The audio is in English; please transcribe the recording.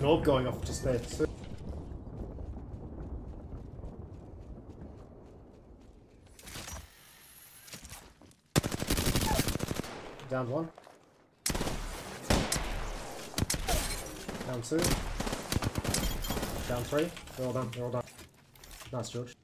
An going off to space. Down one. Down two. Down three. They're all done. They're all done. Nice, George.